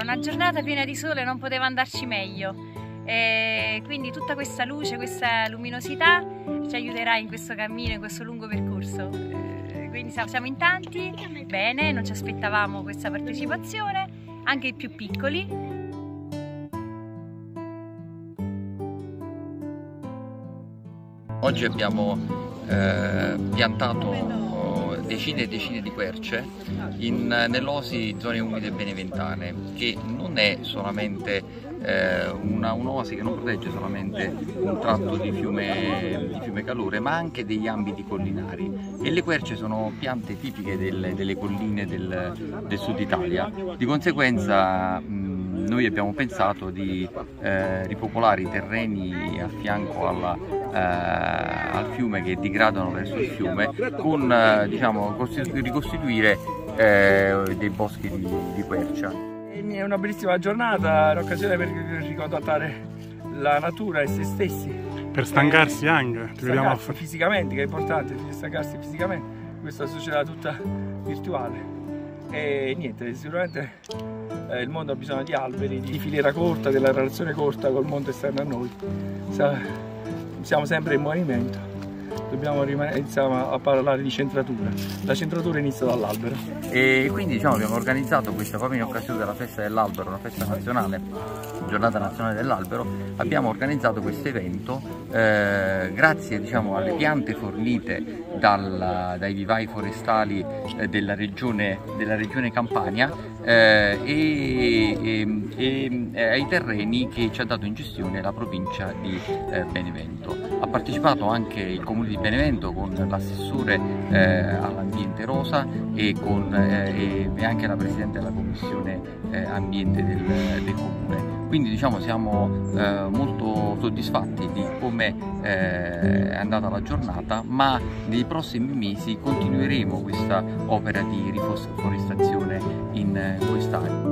Allora, una giornata piena di sole non poteva andarci meglio. E quindi tutta questa luce, questa luminosità ci aiuterà in questo cammino, in questo lungo percorso. Quindi siamo in tanti, bene, non ci aspettavamo questa partecipazione, anche i più piccoli. Oggi abbiamo eh, piantato decine e decine di querce in, nell'osi zone umide beneventane che non è solamente eh, una, un'osi che non protegge solamente un tratto di fiume, di fiume, Calore ma anche degli ambiti collinari. E le querce sono piante tipiche del, delle colline del, del, sud Italia. Di conseguenza mh, noi abbiamo pensato di eh, ripopolare i terreni a fianco alla, eh, al fiume che digradano verso il fiume con eh, diciamo, ricostituire eh, dei boschi di, di quercia. È una bellissima giornata, l'occasione per ricontattare la natura e se stessi. Per stancarsi anche, stancarsi fisicamente, che è importante, stancarsi fisicamente, questa società tutta virtuale. E niente, sicuramente eh, il mondo ha bisogno di alberi, di filiera corta, della relazione corta col mondo esterno a noi. Siamo sempre in movimento dobbiamo iniziare a parlare di centratura. La centratura inizia dall'albero. E quindi diciamo, abbiamo organizzato questa proprio in occasione della festa dell'albero, una festa nazionale, giornata nazionale dell'albero, abbiamo organizzato questo evento eh, grazie diciamo, alle piante fornite dal, dai vivai forestali eh, della, regione, della, regione, Campania eh, e, e, e, ai terreni che ci ha dato in gestione la provincia di eh, Benevento. Ha partecipato anche il comune di Benevento con l'assessore eh, all'ambiente Rosa e, con, eh, e, anche la presidente della commissione eh, ambiente del, del, comune. Quindi diciamo siamo eh, molto soddisfatti di come eh, è andata la giornata, ma nei prossimi mesi continueremo questa opera di riforestazione in quest'area.